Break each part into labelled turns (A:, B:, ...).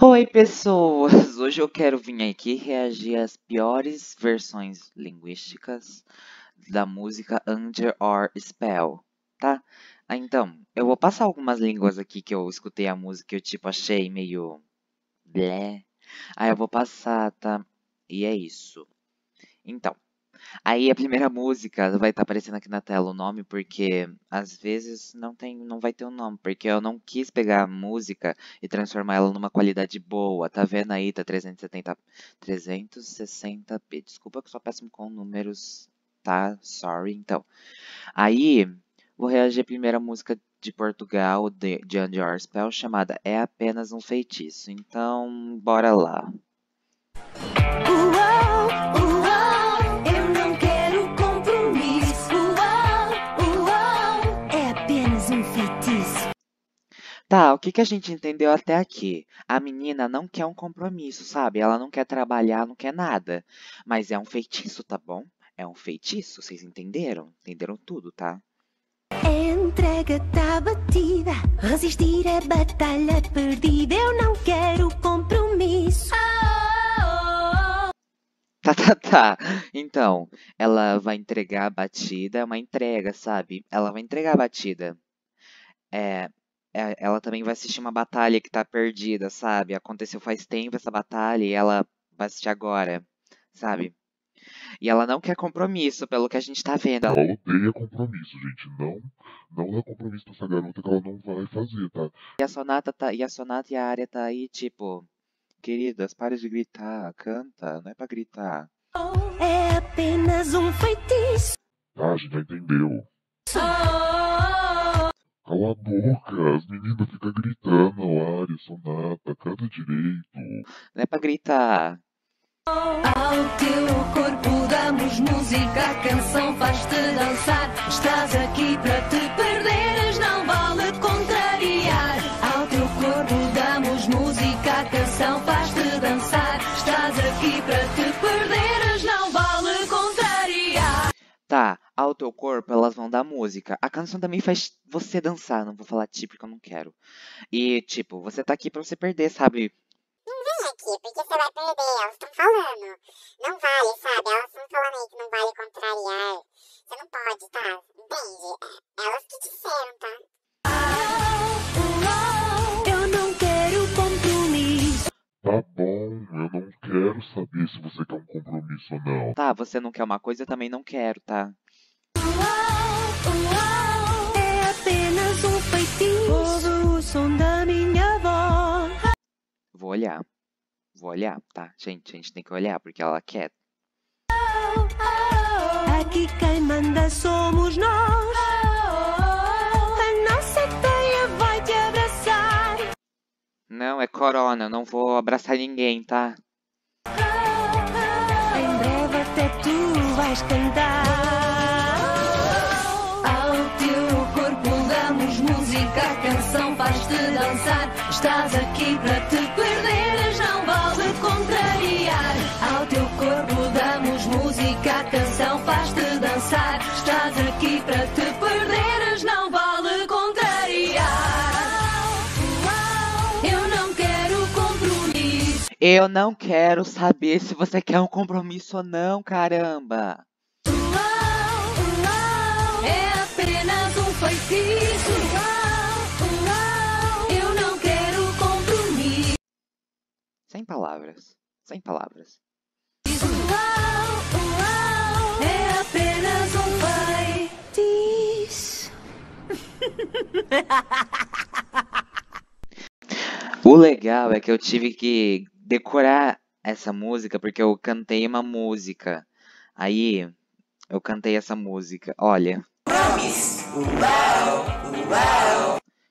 A: Oi, pessoas! Hoje eu quero vir aqui reagir às piores versões linguísticas da música Under Our Spell, tá? Ah, Então, eu vou passar algumas línguas aqui que eu escutei a música e eu, tipo, achei meio... blé. Aí eu vou passar, tá? E é isso. Então, aí a primeira música vai estar aparecendo aqui na tela o nome, porque às vezes não tem, não vai ter o um nome, porque eu não quis pegar a música e transformar ela numa qualidade boa. Tá vendo aí? Tá 370, 360p. Desculpa que sou péssimo com números, tá? Sorry. Então, aí vou reagir à primeira música de Portugal, de, de Spell, chamada É Apenas um Feitiço. Então, bora lá.
B: Uau,
A: Tá, o que, que a gente entendeu até aqui? A menina não quer um compromisso, sabe? Ela não quer trabalhar, não quer nada. Mas é um feitiço, tá bom? É um feitiço, vocês entenderam? Entenderam tudo, tá?
B: Entrega-te à batida, resistir é batalha perdida. Eu não quero compromisso.
A: Tá, tá, tá. Então, ela vai entregar a batida, é uma entrega, sabe? Ela vai entregar a batida. É, ela também vai assistir uma batalha que tá perdida, sabe? Aconteceu faz tempo essa batalha e ela vai assistir agora, sabe? E ela não quer compromisso, pelo que a gente tá vendo.
C: Ela odeia compromisso, gente. Não, não dá compromisso pra essa garota que ela não vai fazer, tá?
A: E a Sonata tá, e a Sonata e a área tá aí, tipo, queridas, pare de gritar, canta, não é pra gritar.
B: É apenas um feitiço.
C: Tá, a gente já entendeu. Cala a boca, as meninas ficam gritando, área, sonata, canta direito.
A: Não é pra gritar.
B: Ao teu corpo damos música, a canção faz-te dançar. Estás aqui para te perderes, teu corpo
A: elas vão dar música. A canção também faz você dançar, não vou falar tipo porque eu não quero. E, tipo, você tá aqui pra você perder, sabe?
D: Não vem aqui, porque você vai perder, elas estão falando. Não vale, sabe? Elas estão falando aí que não vale contrariar. Você não pode, tá? Entende? É elas que disseram, tá?
B: Eu não quero compromisso.
C: Tá bom, eu não quero saber se você quer um compromisso ou não.
A: Tá, você não quer uma coisa, eu também não quero, tá?
B: É apenas um feitiço. Ouve o som da minha voz.
A: Vou olhar. Vou olhar, tá? Gente, a gente tem que olhar, porque ela quer.
B: Aqui quem manda somos nós. A nossa teia vai te abraçar.
A: Não, é corona, eu não vou abraçar ninguém, tá?
B: Em breve até tu vais cantar. Estás aqui para te perderes, não vale contrariar. Ao teu corpo damos música, a canção faz-te dançar. Estás aqui para te perderes, não vale contrariar. Eu não quero compromisso.
A: Eu não quero saber se você quer um compromisso ou não, caramba!
B: É apenas um feitiço.
A: Sem palavras. Sem palavras.
B: É apenas um feitiço.
A: O legal é que eu tive que decorar essa música porque eu cantei uma música. Aí eu cantei essa música. Olha.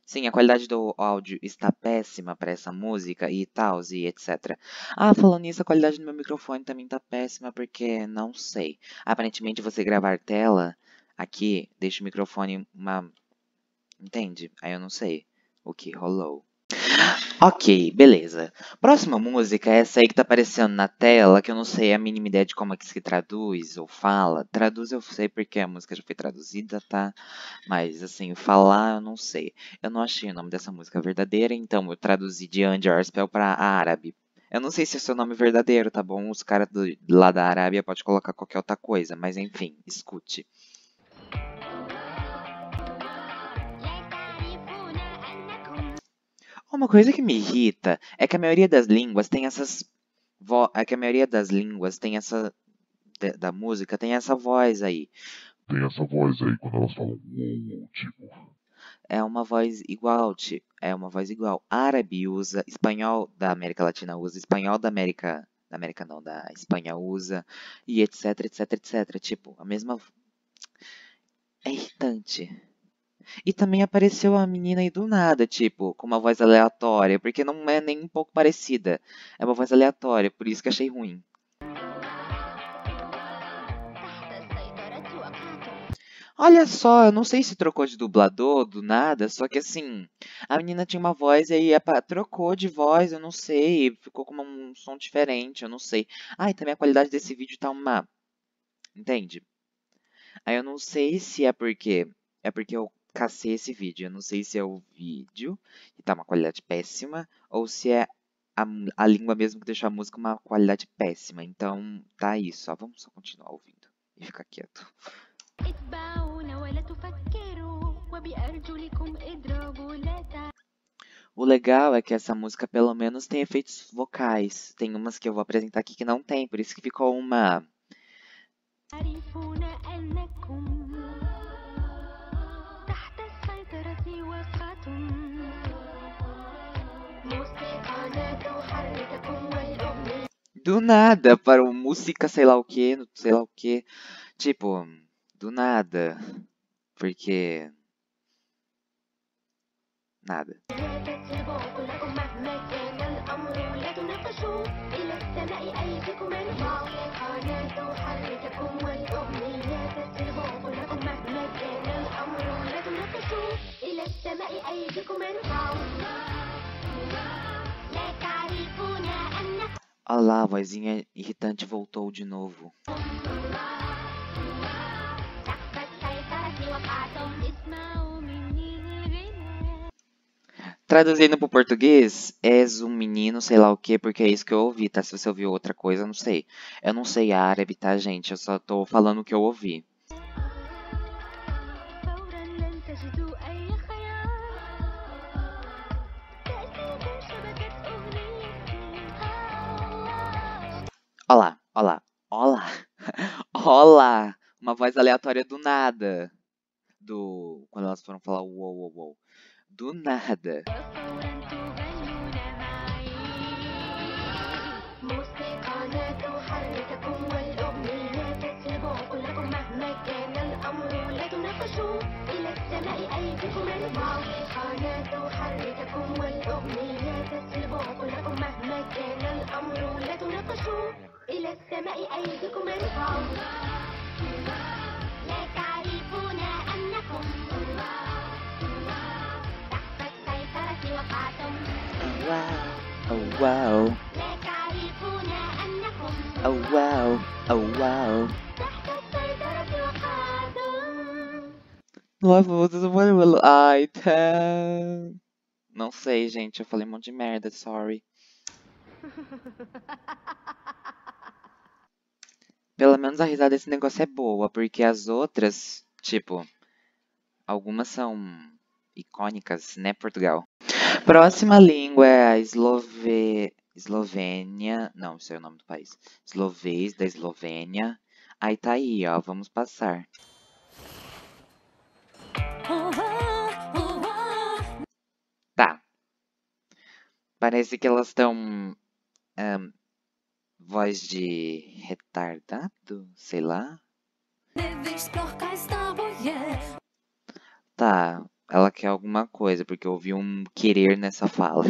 A: Sim, a qualidade do áudio está péssima para essa música e tal, e etc. Ah, falando nisso, a qualidade do meu microfone também está péssima porque não sei. Aparentemente, você gravar tela aqui deixa o microfone uma. Entende? Aí eu não sei o que rolou. Ok, beleza. Próxima música é essa aí que tá aparecendo na tela, que eu não sei a mínima ideia de como é que se traduz ou fala. Traduz eu sei porque a música já foi traduzida, tá? Mas, assim, falar eu não sei. Eu não achei o nome dessa música verdadeira, então eu traduzi de Under Our Spell pra árabe. Eu não sei se é seu nome verdadeiro, tá bom? Os caras lá da Arábia podem colocar qualquer outra coisa, mas enfim, escute. Uma coisa que me irrita é que a maioria das línguas tem essas vo... é que a maioria das línguas tem essa da, da música tem essa voz aí.
C: Tem essa voz aí quando elas falam tipo.
A: É uma voz igual, ti- é uma voz igual. Árabe usa, espanhol da América Latina usa, espanhol da América, da América não, da Espanha usa e etc, etc, etc. Tipo, a mesma é irritante. E também apareceu a menina aí do nada, tipo, com uma voz aleatória, porque não é nem um pouco parecida. É uma voz aleatória, por isso que achei ruim. Olha só, eu não sei se trocou de dublador do nada, só que assim, a menina tinha uma voz e aí trocou de voz, eu não sei, ficou com um som diferente, eu não sei. Ah, e também a qualidade desse vídeo tá uma. Entende? Aí eu não sei se é porque. É porque eu cacei esse vídeo. Eu não sei se é o vídeo, que tá uma qualidade péssima, ou se é a, a língua mesmo que deixou a música uma qualidade péssima. Então, tá isso. Ó. Vamos só continuar ouvindo e ficar quieto. O legal é que essa música pelo menos tem efeitos vocais. Tem umas que eu vou apresentar aqui que não tem, por isso que ficou uma. Do nada, para o música sei lá o que, sei lá o que. Tipo, do nada. Porque. Nada. Olá, a vozinha irritante voltou de novo. Traduzindo para o português, és um menino, sei lá o que, porque é isso que eu ouvi, tá? Se você ouviu outra coisa, não sei. Eu não sei árabe, tá, gente? Eu só tô falando o que eu ouvi. Olá, olá, olá, olá! Uma voz aleatória do nada. Do. Quando elas foram falar uou, uou, uou. Do nada.
E: وفورا تغنون معي موسيقانا تحرككم والأغنية تسلب عقولكم مهما كان الأمر لا تناقشوا إلى السماء أيديكم ارفعوا موسيقانا تحرككم والأغنية تسلب عقولكم مهما كان الأمر لا تناقشوا إلى السماء أيديكم ارفعوا لا تعرفون أنكم تحت السيطرة وقعتم
A: Oh wow,
E: لا تعرفون أنكم
A: oh wow, oh wow.
E: تحت السيطرة وقعتم
A: Nossa, ai, tá. Não sei, gente. Eu falei um monte de merda, sorry. Pelo menos a risada desse negócio é boa, porque as outras, tipo, algumas são icônicas, né, Portugal? Próxima língua é a Eslove... Eslovênia. Não, isso é o nome do país. Eslovês da Eslovênia. Aí tá aí, ó. Vamos passar. Tá. Parece que elas estão. Voz de retardado? Sei lá. Tá. Ela quer alguma coisa, porque eu ouvi um querer nessa fala.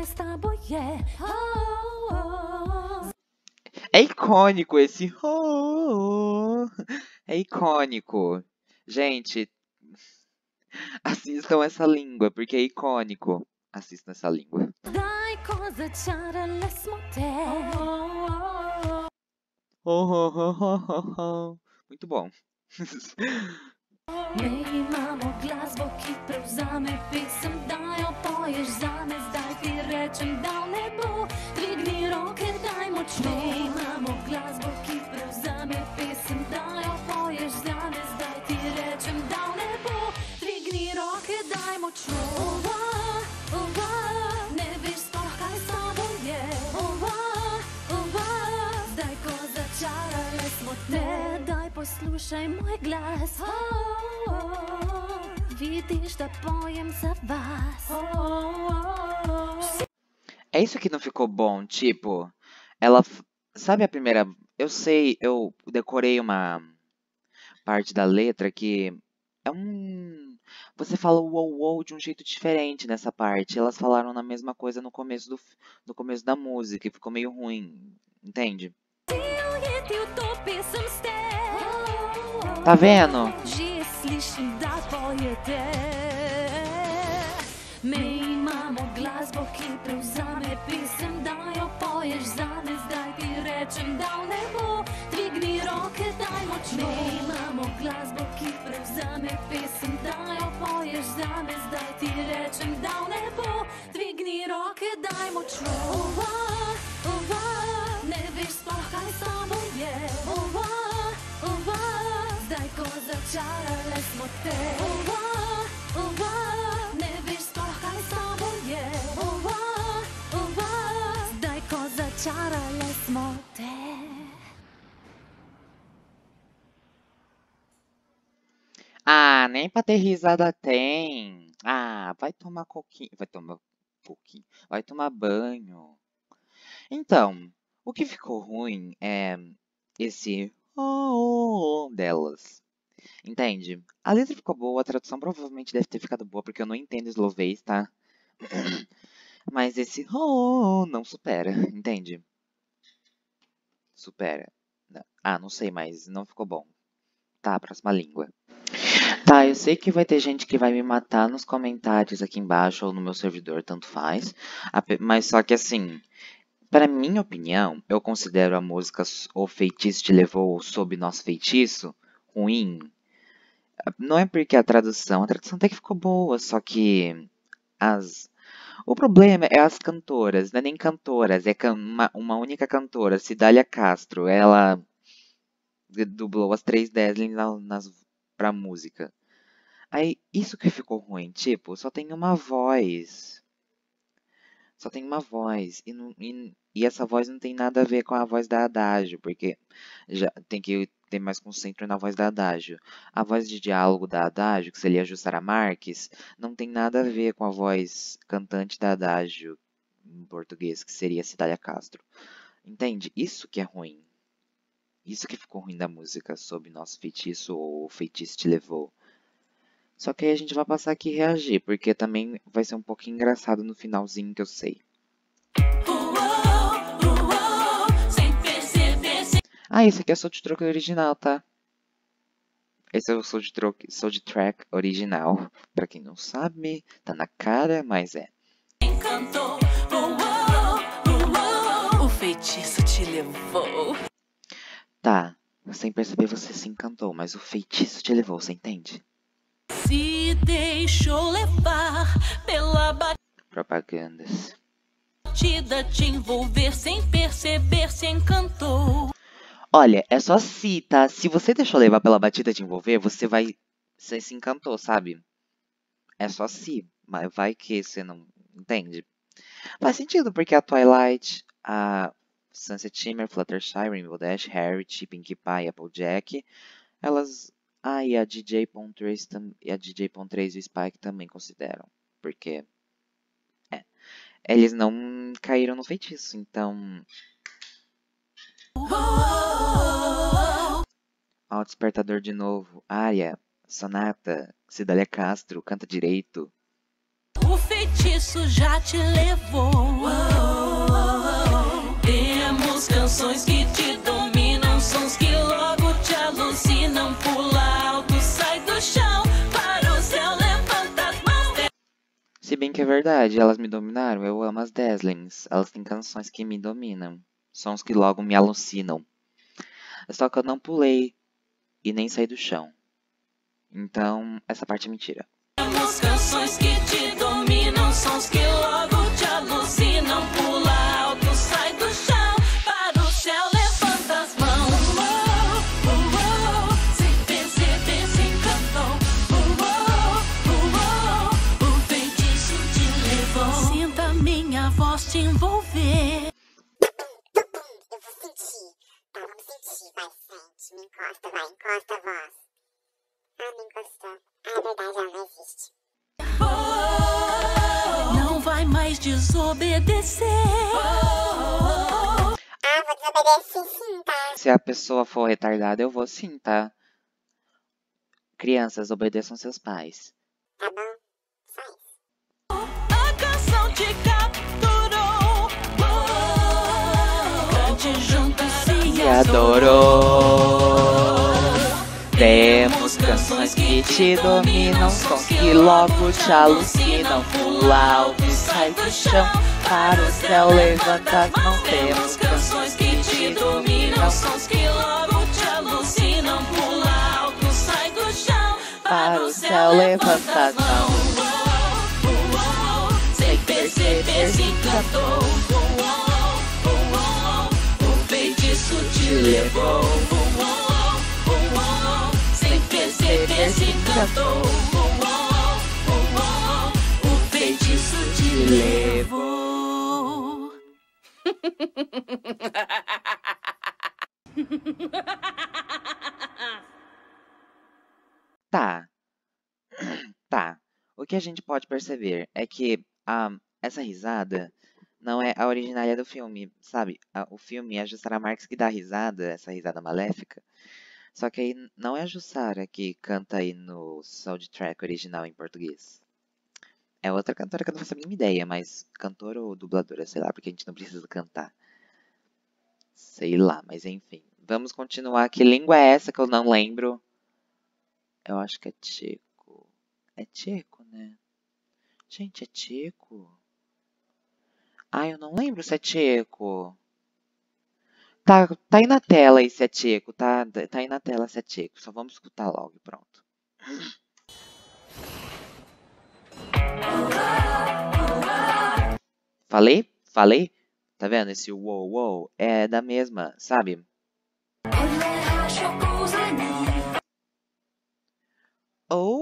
F: S tabo je. Oh, oh.
A: É É icônico esse. oh, É icônico. Gente, assistam essa língua, porque é icônico. Assistam essa língua.
F: Daj cosa Ova, ova, zdaj ko začarale smo te, daj poslušaj moj glas. Oh, oh, vidiš, da pojem za vas. Oh, oh,
A: É isso que não ficou bom, tipo, ela, sabe a primeira, eu sei, eu decorei uma parte da letra que é um, você fala uou uou de um jeito diferente nessa parte. Elas falaram na mesma coisa no começo do, no começo da música e ficou meio ruim, entende? Tá vendo?
F: Daj močno. Mi imamo glasbo, ki prevzame pisem, poješ zame, zdaj ti rečem, da v nebo. Dvigni roke, daj močno. Ova, ova, ne veš sploh, kaj s tabo je. Ova, ova, zdaj ko začarale smo te. Ova, ova, ne veš sploh, kaj s tabo je. Ova, ova, zdaj ko začarale smo te.
A: Nem pra ter risada tem. Ah, vai tomar coquinho, vai tomar coquinho, vai tomar banho. Então, o que ficou ruim é esse oh, oh, delas. Entende? A letra ficou boa, a tradução provavelmente deve ter ficado boa, porque eu não entendo eslovês, tá? Mas esse oh, oh, não supera, entende? Supera. Ah, não sei, mas não ficou bom. Tá, próxima língua. Tá, eu sei que vai ter gente que vai me matar nos comentários aqui embaixo ou no meu servidor, tanto faz. Mas só que assim, para minha opinião, eu considero a música O Feitiço Te Levou sob Nosso Feitiço ruim. Não é porque a tradução, a tradução até que ficou boa, só que as o problema é as cantoras, não é nem cantoras, é uma, uma única cantora, Cidália Castro. Ela dublou as três Deslin na, nas, pra música. Aí, isso que ficou ruim, tipo, só tem uma voz. Só tem uma voz. E, não- e- e essa voz não tem nada a ver com a voz da Adágio, porque já tem que ter mais concentro na voz da Adágio. A voz de diálogo da Adágio, que seria Jussara Marques, não tem nada a ver com a voz cantante da Adágio em português, que seria Cidália Castro. Entende? Isso que é ruim. Isso que ficou ruim da música, sob nosso feitiço ou o feitiço te levou. Só que aí a gente vai passar aqui reagir, porque também vai ser um pouquinho engraçado no finalzinho que eu sei. Ah, esse aqui é Soul de Troque original, tá? Esse é o Soul de, Troque, Soul de Track original. Pra quem não sabe, tá na cara, mas é.
G: O feitiço te levou.
A: Tá, sem perceber você se encantou, mas o feitiço te levou, você entende?
G: Se deixou levar pela
A: Propagandas.
G: batida, te envolver sem perceber, se encantou.
A: Olha, é só se, tá? Se você deixou levar pela batida de envolver, você vai. Você se encantou, sabe? É só se. Mas vai que você não entende. Faz sentido, porque a Twilight, a Sunset Shimmer, Fluttershy, Rainbow Dash, Harriet, Pinkie Pie, Applejack, elas. Ah, e a DJ Pon 3 tam- e a DJ Pon 3 e o Spike também consideram. Porque. É. Eles não caíram no feitiço, então. Ó, o despertador de novo. Área, Sonata, Cidália Castro, canta direito.
G: O feitiço já te levou. Temos canções que te
A: bem que é verdade, elas me dominaram. Eu amo as Deslings. Elas têm canções que me dominam. Sons que logo me alucinam. Só que eu não pulei e nem saí do chão. Então, essa parte é mentira.
G: Canções que te dominam, sons que
D: sente. Me encosta, vai. Encosta a voz. Ah, me encostou. Ah, é verdade, ela não existe.
G: Não vai mais desobedecer.
D: Ah, vou desobedecer sim, tá?
A: Se a pessoa for retardada, eu vou sim, tá? Crianças, obedeçam seus pais.
D: Tá bom?
A: Adorou. Temos canções que te dominam, sons que logo te alucinam. Pula alto, sai do chão, para o céu, levanta as mãos. Temos
G: canções que te dominam, sons que logo te alucinam. Pula alto, sai do chão,
A: para o céu, levanta as mãos.
G: Sem perceber, se encantou. Feitiço te levou. Sem perceber, se encantou. O feitiço te levou.
A: Tá. Tá. O que a gente pode perceber é que ah, essa risada não é a originária do filme, sabe? O filme é a Jussara Marques que dá risada, essa risada maléfica. Só que aí não é a Jussara que canta aí no soundtrack original em português. É outra cantora que eu não faço a mínima ideia, mas cantora ou dubladora, sei lá, porque a gente não precisa cantar. Sei lá, mas enfim. Vamos continuar. Que língua é essa que eu não lembro? Eu acho que é tcheco. É tcheco, né? Gente, é tcheco? Ah, eu não lembro se é tcheco. Tá, tá aí na tela aí se é tcheco, tá? Tá aí na tela se é tcheco. Só vamos escutar logo e pronto. Falei? Falei? Tá vendo? Esse wow wow é da mesma, sabe? Ou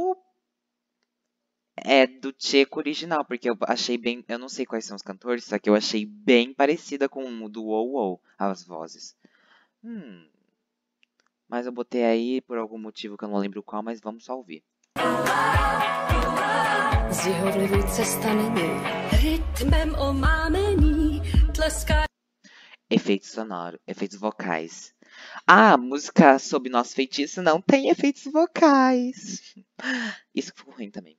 A: é do tcheco original, porque eu achei bem. Eu não sei quais são os cantores, só que eu achei bem parecida com o do wow wow, as vozes. Hum. Mas eu botei aí por algum motivo que eu não lembro qual, mas vamos só ouvir. Efeitos sonoros, efeitos vocais. Ah, música sob nosso feitiço não tem efeitos vocais. Isso ficou ruim também.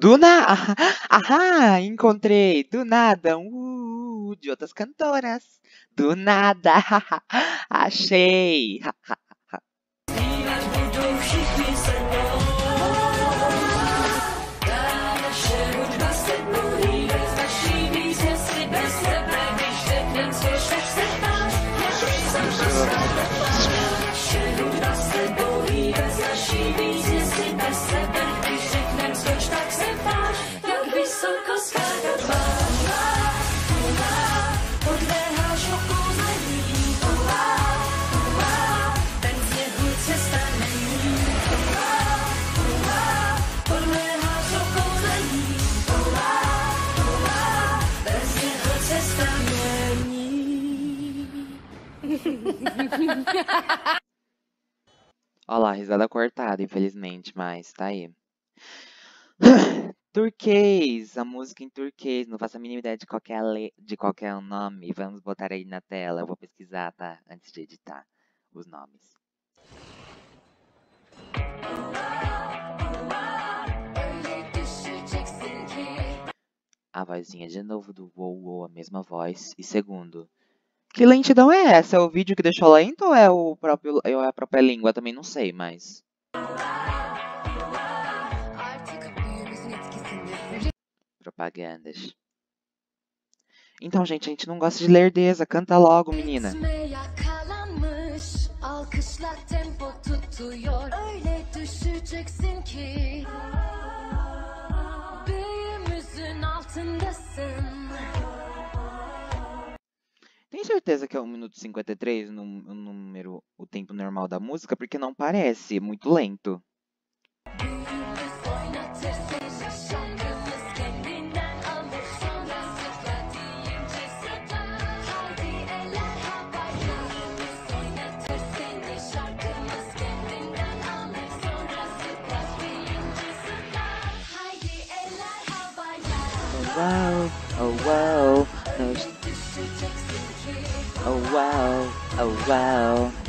A: Do nada. Ahá, encontrei. Do nada. Uh, de outras cantoras. Do nada. Achei.
B: Risada cortada, infelizmente, mas tá aí. Turquês, a música em turquês, não faço a mínima ideia de qualquer, le... de qualquer nome. Vamos botar aí na tela, eu vou pesquisar, tá? Antes de editar os nomes. A vozinha de novo do wow, a mesma voz. E segundo, que lentidão é essa? É o vídeo que deixou lento ou é, o próprio, é a própria língua? Também não sei, mas... Propagandas. Então, gente, a gente não gosta de lerdeza. Canta logo, menina.
A: Öyle
B: Tem certeza que é 1 minuto e 53 o num- o número, o tempo normal da música? Porque não parece, é muito lento.
A: Havaya
B: Oh, wow, oh, wow, wow, oh, wow.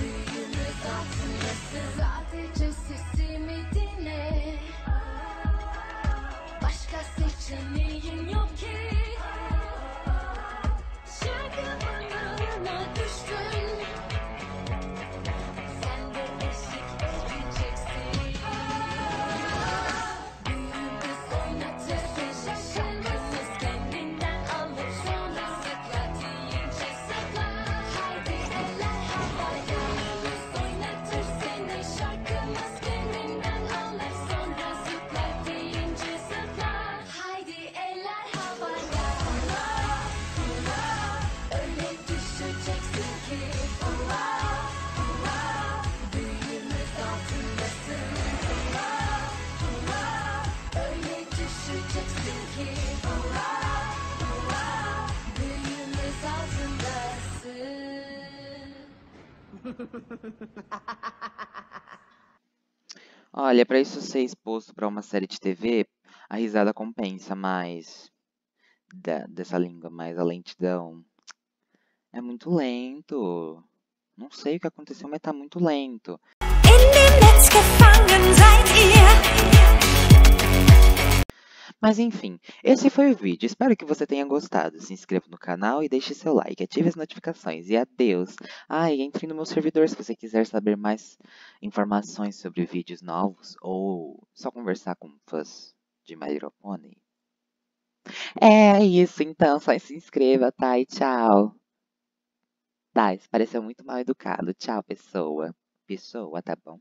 B: Olha, pra isso ser exposto pra uma série de TV, a risada compensa mais da- dessa língua, mas a lentidão é muito lento. Não sei o que aconteceu, mas tá muito lento.
H: In
B: Mas enfim, esse foi o vídeo. Espero que você tenha gostado. Se inscreva no canal e deixe seu like. Ative as notificações. E adeus! Ah, e entre no meu servidor se você quiser saber mais informações sobre vídeos novos ou só conversar com fãs de My Little Pony. É isso, então. Só se inscreva, tá? E tchau! Tá, isso pareceu muito mal educado. Tchau, pessoa. Pessoa, tá bom?